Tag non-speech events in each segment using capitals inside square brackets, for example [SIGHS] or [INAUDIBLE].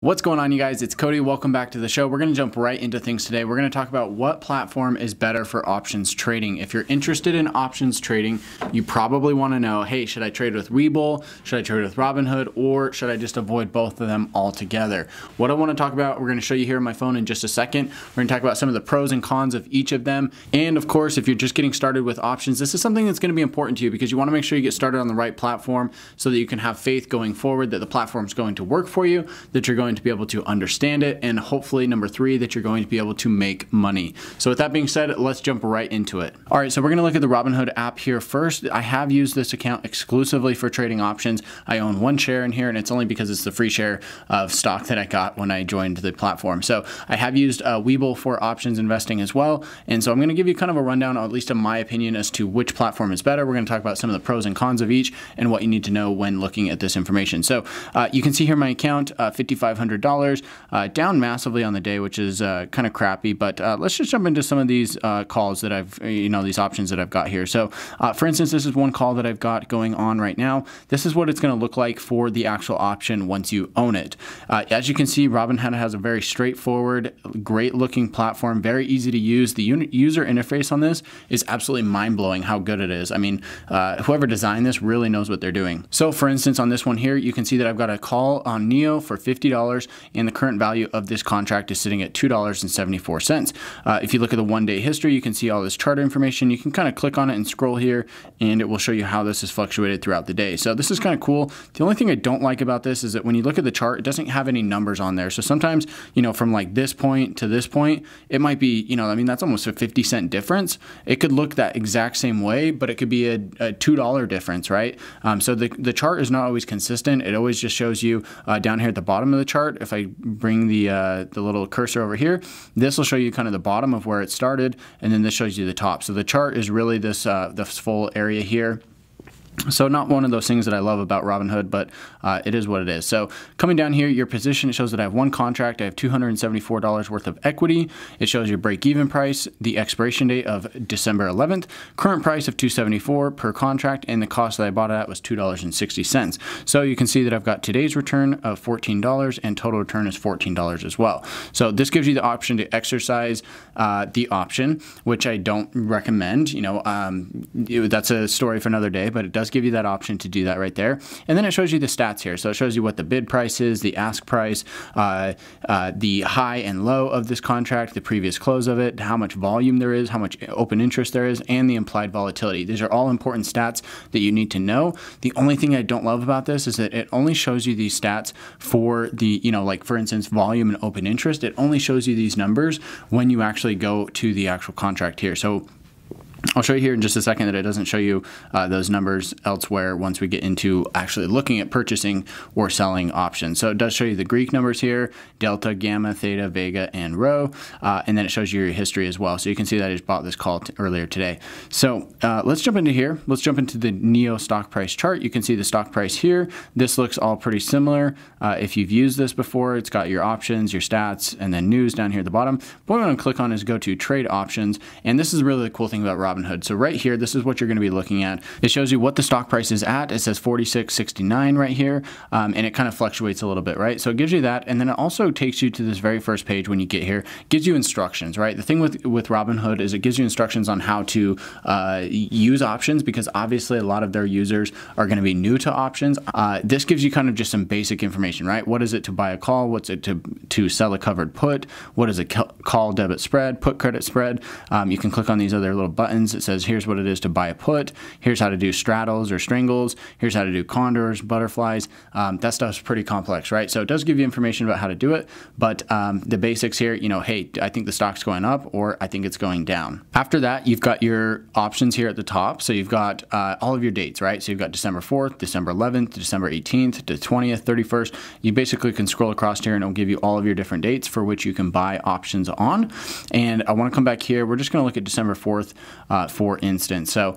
What's going on, you guys? It's Cody. Welcome back to the show. We're going to jump right into things today. We're going to talk about what platform is better for options trading. If you're interested in options trading, you probably want to know hey, should I trade with Webull? Should I trade with Robinhood? Or should I just avoid both of them altogether? What I want to talk about, we're going to show you here on my phone in just a second. We're going to talk about some of the pros and cons of each of them. And of course, if you're just getting started with options, this is something that's going to be important to you because you want to make sure you get started on the right platform so that you can have faith going forward that the platform is going to work for you, that you're going going to be able to understand it, and hopefully, number three, that you're going to be able to make money. So, with that being said, let's jump right into it. All right, so we're going to look at the Robinhood app here first. I have used this account exclusively for trading options. I own one share in here, and it's only because it's the free share of stock that I got when I joined the platform. So, I have used uh, Webull for options investing as well. And so, I'm going to give you kind of a rundown, at least in my opinion, as to which platform is better. We're going to talk about some of the pros and cons of each and what you need to know when looking at this information. So, uh, you can see here my account, uh, 55 $500, uh, down massively on the day, which is uh, kind of crappy. But uh, let's just jump into some of these uh, calls that I've, you know, these options that I've got here. So, uh, for instance, this is one call that I've got going on right now. This is what it's going to look like for the actual option once you own it. Uh, as you can see, Robinhood has a very straightforward, great looking platform, very easy to use. The user interface on this is absolutely mind blowing how good it is. I mean, whoever designed this really knows what they're doing. So, for instance, on this one here, you can see that I've got a call on NIO for $50 and the current value of this contract is sitting at $2.74. Uh, if you look at the one day history, you can see all this chart information. You can kind of click on it and scroll here, and it will show you how this has fluctuated throughout the day. So this is kind of cool. The only thing I don't like about this is that when you look at the chart, it doesn't have any numbers on there. So sometimes, you know, from like this point to this point, it might be, you know, I mean, that's almost a 50 cent difference. It could look that exact same way, but it could be a, a $2 difference, right? Um, so the, the chart is not always consistent. It always just shows you uh, down here at the bottom of the chart. If I bring the, uh, the little cursor over here, this will show you kind of the bottom of where it started, and then this shows you the top. So the chart is really this, uh, this full area here. So not one of those things that I love about Robinhood, but uh, it is what it is. So coming down here, your position, it shows that I have one contract. I have $274 worth of equity. It shows your break-even price, the expiration date of December 11th, current price of 274 per contract, and the cost that I bought it at was $2.60. So you can see that I've got today's return of $14 and total return is $14 as well. So this gives you the option to exercise uh, the option, which I don't recommend. You know, um, that's a story for another day, but it does does give you that option to do that right there. And then it shows you the stats here. So it shows you what the bid price is, the ask price, uh, uh, the high and low of this contract, the previous close of it, how much volume there is, how much open interest there is, and the implied volatility. These are all important stats that you need to know. The only thing I don't love about this is that it only shows you these stats for the, you know, like for instance, volume and open interest. It only shows you these numbers when you actually go to the actual contract here. So I'll show you here in just a second that it doesn't show you uh, those numbers elsewhere once we get into actually looking at purchasing or selling options. So it does show you the Greek numbers here, delta, gamma, theta, vega, and rho, uh, and then it shows you your history as well. So you can see that I just bought this call earlier today. So uh, let's jump into here. Let's jump into the NIO stock price chart. You can see the stock price here. This looks all pretty similar. Uh, if you've used this before, it's got your options, your stats, and then news down here at the bottom. What I'm going to click on is go to trade options, and this is really the cool thing about Robinhood. So right here, this is what you're going to be looking at. It shows you what the stock price is at. It says 46.69 right here, um, and it kind of fluctuates a little bit, right? So it gives you that, and then it also takes you to this very first page when you get here. Gives you instructions, right? The thing with with Robinhood is it gives you instructions on how to uh, use options because obviously a lot of their users are going to be new to options. Uh, this gives you kind of just some basic information, right? What is it to buy a call? What's it to to sell a covered put? What is a call debit spread? Put credit spread? Um, you can click on these other little buttons. It says here's what it is to buy a put, here's how to do straddles or strangles, here's how to do condors, butterflies. Um, that stuff's pretty complex, right? So it does give you information about how to do it, but um, the basics here, you know, hey, I think the stock's going up or I think it's going down. After that, you've got your options here at the top. So you've got uh, all of your dates, right? So you've got December 4th, December 11th, December 18th, to 20th, 31st. You basically can scroll across here and it'll give you all of your different dates for which you can buy options on. And I want to come back here. We're just going to look at December 4th uh, Uh, for instance. So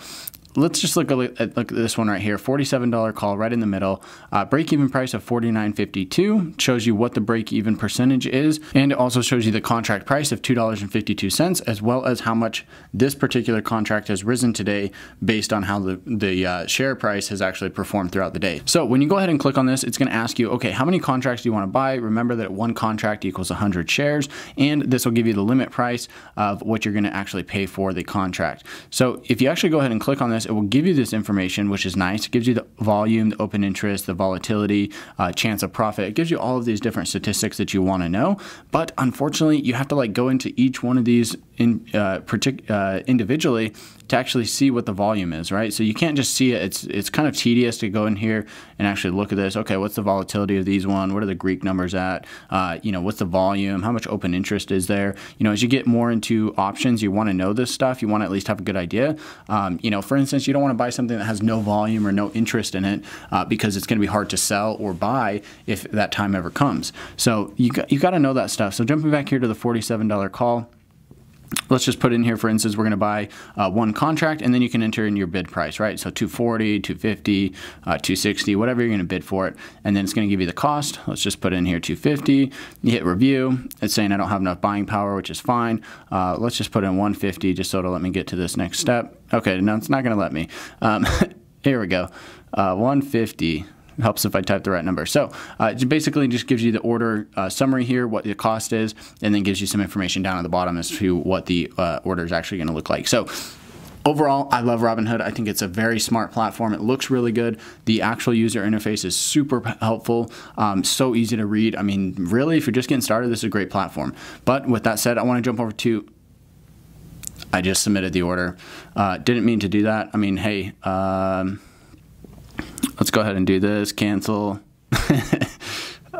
let's just look at, look at this one right here, $47 call right in the middle. Uh, break-even price of $49.52 shows you what the break-even percentage is, and it also shows you the contract price of $2.52, as well as how much this particular contract has risen today based on how the, the uh, share price has actually performed throughout the day. So when you go ahead and click on this, it's going to ask you, okay, how many contracts do you want to buy? Remember that one contract equals 100 shares, and this will give you the limit price of what you're going to actually pay for the contract. So if you actually go ahead and click on this, it will give you this information, which is nice. It gives you the volume, the open interest, the volatility, uh, chance of profit. It gives you all of these different statistics that you want to know. But unfortunately, you have to like go into each one of these in uh, uh, individually to actually see what the volume is, right? So you can't just see it. It's it's kind of tedious to go in here and actually look at this. Okay, what's the volatility of these one? What are the Greek numbers at? Uh, you know, what's the volume? How much open interest is there? You know, as you get more into options, you want to know this stuff. You want to at least have a good idea. Um, you know, for instance, you don't want to buy something that has no volume or no interest in it uh, because it's going to be hard to sell or buy if that time ever comes. So you got, you got to know that stuff. So jumping back here to the $47 call let's just put in here, for instance, we're going to buy uh, one contract, and then you can enter in your bid price, right? So 240, 250, uh, 260, whatever you're going to bid for it, and then it's going to give you the cost. Let's just put in here 250. You hit review. It's saying I don't have enough buying power, which is fine. Uh, let's just put in 150 just so it'll let me get to this next step. Okay, no, it's not going to let me. Um, [LAUGHS] here we go. Uh, 150. Helps if I type the right number. So uh, it basically just gives you the order uh, summary here, what the cost is, and then gives you some information down at the bottom as to what the uh, order is actually going to look like. So Overall, I love Robinhood. I think it's a very smart platform. It looks really good. The actual user interface is super helpful, um, so easy to read. I mean, really, if you're just getting started, this is a great platform. But with that said, I want to jump over to I just submitted the order. Uh, didn't mean to do that. I mean, hey, um, Let's go ahead and do this. Cancel. [LAUGHS]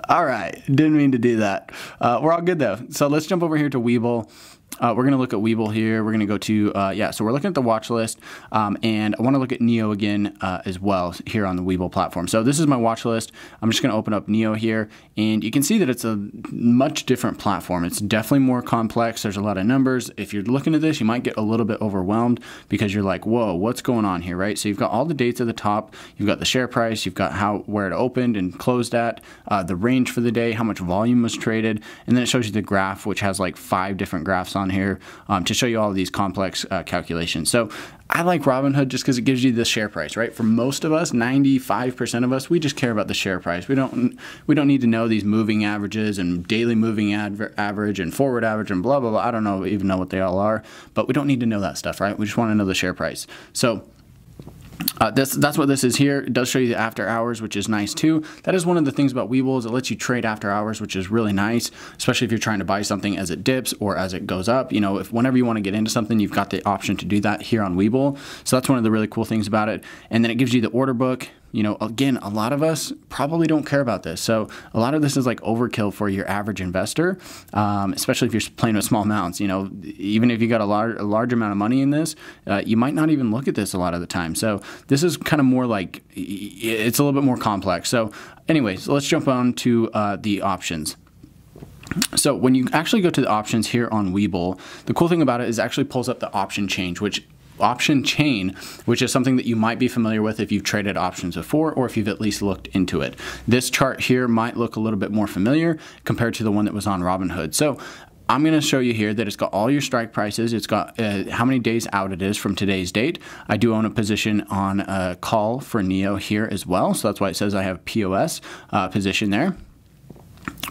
all right. Didn't mean to do that. Uh, we're all good though. So let's jump over here to Webull. Uh, we're going to look at Webull here. We're going to go to, uh, yeah, so we're looking at the watch list. Um, and I want to look at NIO again uh, as well here on the Webull platform. So this is my watch list. I'm just going to open up NIO here. And you can see that it's a much different platform. It's definitely more complex. There's a lot of numbers. If you're looking at this, you might get a little bit overwhelmed because you're like, whoa, what's going on here, right? So you've got all the dates at the top. You've got the share price. You've got how where it opened and closed at, uh, the range for the day, how much volume was traded. And then it shows you the graph, which has like five different graphs on here um, to show you all of these complex uh, calculations. So I like Robinhood just because it gives you the share price, right? For most of us, 95% of us, we just care about the share price. We don't we don't need to know these moving averages and daily moving average and forward average and blah blah blah. I don't know even know what they all are, but we don't need to know that stuff, right? We just want to know the share price. So uh, this, that's what this is here. It does show you the after hours, which is nice too. That is one of the things about Webull is it lets you trade after hours, which is really nice, especially if you're trying to buy something as it dips or as it goes up. You know, if whenever you want to get into something, you've got the option to do that here on Webull. So that's one of the really cool things about it. And then it gives you the order book you know, again, a lot of us probably don't care about this. So a lot of this is like overkill for your average investor, um, especially if you're playing with small amounts. You know, even if you got a large, a large amount of money in this, uh, you might not even look at this a lot of the time. So this is kind of more like it's a little bit more complex. So, anyways, let's jump on to uh, the options. So when you actually go to the options here on Webull, the cool thing about it is it actually pulls up the option change, which option chain, which is something that you might be familiar with if you've traded options before or if you've at least looked into it. This chart here might look a little bit more familiar compared to the one that was on Robinhood. So I'm going to show you here that it's got all your strike prices. It's got uh, how many days out it is from today's date. I do own a position on a call for NIO here as well. So that's why it says I have POS uh, position there.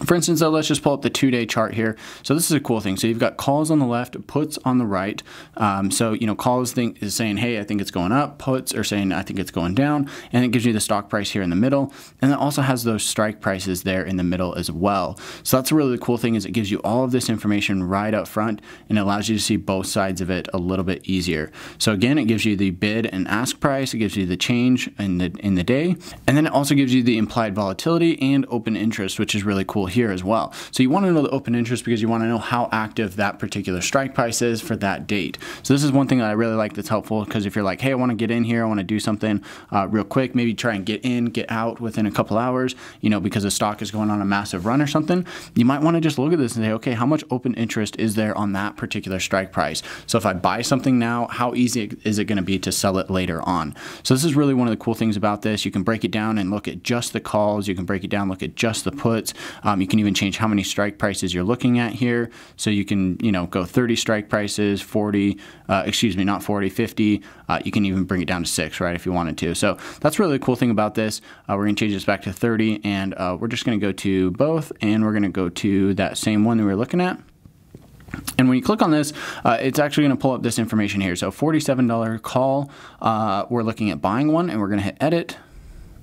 For instance, though, let's just pull up the two-day chart here. So this is a cool thing. So you've got calls on the left, puts on the right. Um, so you know, calls think is saying, hey, I think it's going up. Puts are saying, I think it's going down, and it gives you the stock price here in the middle, and it also has those strike prices there in the middle as well. So that's really cool thing is it gives you all of this information right up front, and allows you to see both sides of it a little bit easier. So again, it gives you the bid and ask price. It gives you the change in the in the day, and then it also gives you the implied volatility and open interest, which is really cool here as well. So you want to know the open interest because you want to know how active that particular strike price is for that date. So this is one thing that I really like that's helpful because if you're like, hey, I want to get in here, I want to do something uh, real quick, maybe try and get in, get out within a couple hours, you know, because the stock is going on a massive run or something, you might want to just look at this and say, okay, how much open interest is there on that particular strike price? So if I buy something now, how easy is it going to be to sell it later on? So this is really one of the cool things about this. You can break it down and look at just the calls. You can break it down, look at just the puts. Um, you can even change how many strike prices you're looking at here. So you can, you know, go 30 strike prices, 40, uh, excuse me, not 40, 50. Uh, you can even bring it down to six, right, if you wanted to. So that's really the cool thing about this. Uh, we're going to change this back to 30, and uh, we're just going to go to both, and we're going to go to that same one that we were looking at. And when you click on this, uh, it's actually going to pull up this information here. So $47 call, uh, we're looking at buying one and we're going to hit edit.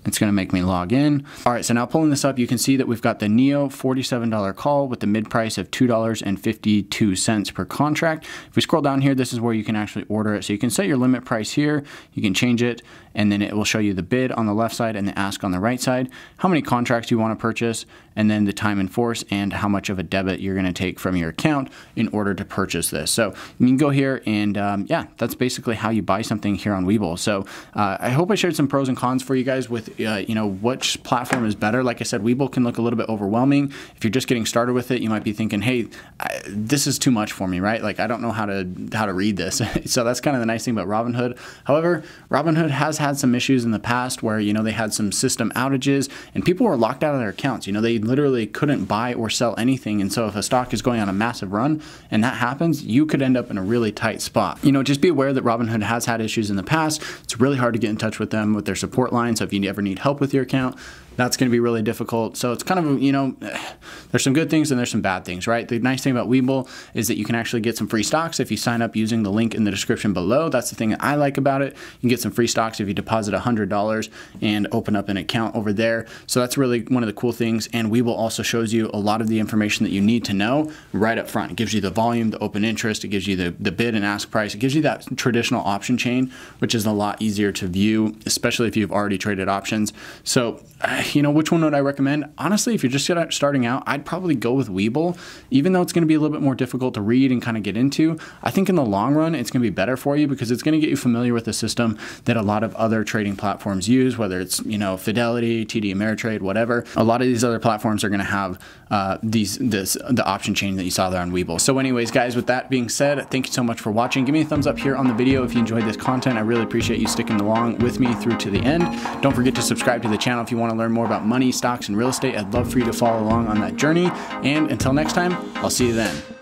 It's to make me log in. All right, so now pulling this up, you can see that we've got the NIO $47 call with the mid price of $2.52 per contract. If we scroll down here, this is where you can actually order it. So you can set your limit price here, you can change it, and then it will show you the bid on the left side and the ask on the right side, how many contracts you want to purchase, and then the time in force and how much of a debit you're to take from your account in order to purchase this. So you can go here and um, yeah, that's basically how you buy something here on Webull. So uh, I hope I shared some pros and cons for you guys with uh, you know which platform is better. Like I said, Webull can look a little bit overwhelming. If you're just getting started with it, you might be thinking, hey, I, this is too much for me, right? Like I don't know how to how to read this. [LAUGHS] so that's kind of the nice thing about Robinhood. However, Robinhood has had some issues in the past where you know they had some system outages and people were locked out of their accounts. You know they literally couldn't buy or sell anything. And so if a stock is going on a massive run and that happens, you could end up in a really tight spot. You know, just be aware that Robinhood has had issues in the past. It's really hard to get in touch with them with their support line. So if you ever need help with your account, that's going to be really difficult. So it's kind of, you know, [SIGHS] there's some good things and there's some bad things, right? The nice thing about Webull is that you can actually get some free stocks if you sign up using the link in the description below. That's the thing that I like about it. You can get some free stocks if you deposit $100 and open up an account over there. So that's really one of the cool things. And Webull also shows you a lot of the information that you need to know right up front. It gives you the volume, the open interest, it gives you the, the bid and ask price. It gives you that traditional option chain, which is a lot easier to view, especially if you've already traded options. So [SIGHS] you know, which one would I recommend? Honestly, if you're just starting out, I'd probably go with Webull, even though it's going to be a little bit more difficult to read and kind of get into. I think in the long run, it's going to be better for you because it's going to get you familiar with the system that a lot of other trading platforms use, whether it's, you know, Fidelity, TD Ameritrade, whatever. A lot of these other platforms are going to have uh, these this the option chain that you saw there on Webull. So anyways, guys, with that being said, thank you so much for watching. Give me a thumbs up here on the video if you enjoyed this content. I really appreciate you sticking along with me through to the end. Don't forget to subscribe to the channel if you want to learn more about money, stocks, and real estate. I'd love for you to follow along on that journey. And until next time, I'll see you then.